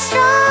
strong